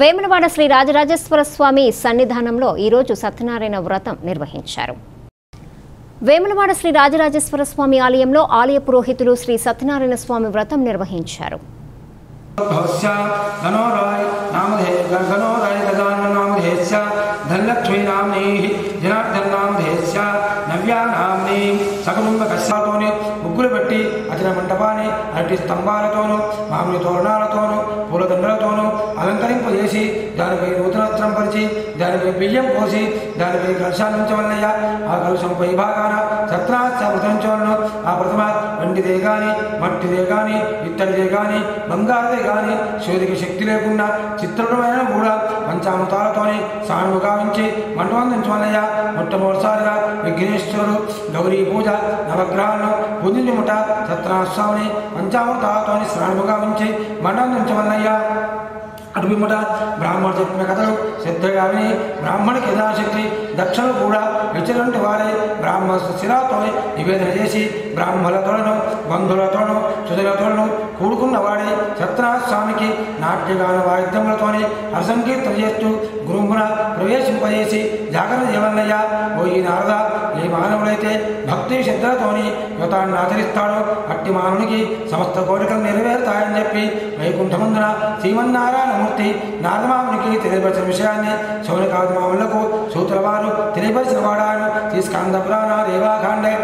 వేమనవాడ శ్రీ రాజరాజేశ్వర స్వామి సన్నిధానంలో ఈరోజు సత్యనారాయణ వ్రతం నిర్వహించారు. వేమనవాడ శ్రీ రాజరాజేశ్వర స్వామి ఆలయంలో ఆలయ పురోహితులు శ్రీ సత్యనారాయణ స్వామి వ్రతం నిర్వహించారు. ముగ్గులు పెట్టి అతని మంటపాన్ని స్తంభాలతోనూ మామిడి తోరణాలతోనూ దానిపై నూతనత్రం పరిచి దానిపై బియ్యం పోసి దానిపై కలశాన్నించవలనయ్య ఆ కలుషం పై భాగాన సత్రాస్య ఆ ప్రతిమ వెండిదే గాని మట్టిదే గాని ఇత్తడిదే గాని బంగారుదే గాని శివుడికి శక్తి లేకుండా చిత్రమైన కూడా పంచామృతాలతోని సానువు గావించి మంటవందించవలనయ్య మొట్టమొదటిసారిగా విఘ్నేశ్వరుడు గౌరీ పూజ నవగ్రహాలను పూజించుముట సత్యనాస్వామిని పంచామృతాలతోని స్నానము గావించి మండవందించవలనయ్యా అటుపిమ్మట బ్రాహ్మణుడు చెప్పిన కథలు శ్రద్ధగా బ్రాహ్మణికి యథాశక్తి దక్షిణ కూడా విచలంటి వారే బ్రాహ్మణ శిరాతో నివేదన చేసి బ్రాహ్మణులతోనూ బంధువులతోనూ సుజలతోనూ కూడుకున్న వాడే సత్యనాథస్వామికి నాట్యగాన వాయిద్యములతోనే అసంకీర్తన చేస్తూ గురుమున ప్రవేశింపజేసి జాగ్రత్త జీవన్నయ్య ఓ ఈ నారద ఏ మానవుడైతే భక్తి శ్రద్ధలతోని యువతాన్ని ఆచరిస్తాడో పట్టి మానవునికి సమస్త కోరికలు నెరవేరుతాయని చెప్పి వైకుంఠమందున శ్రీమన్నారాయణమూర్తి నారదమామునికి తెలియపరిచిన విషయాన్ని శౌనకాది మాములకు సూత్రవారు తెలియపరిచిన వాడాను శ్రీ స్కంద పురాణ దేవాఖండే